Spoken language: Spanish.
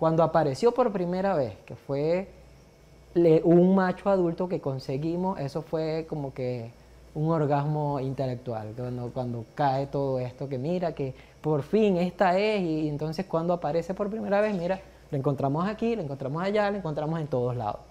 Cuando apareció por primera vez, que fue un macho adulto que conseguimos, eso fue como que un orgasmo intelectual, cuando, cuando cae todo esto, que mira, que por fin esta es, y entonces cuando aparece por primera vez, mira, lo encontramos aquí, lo encontramos allá, lo encontramos en todos lados.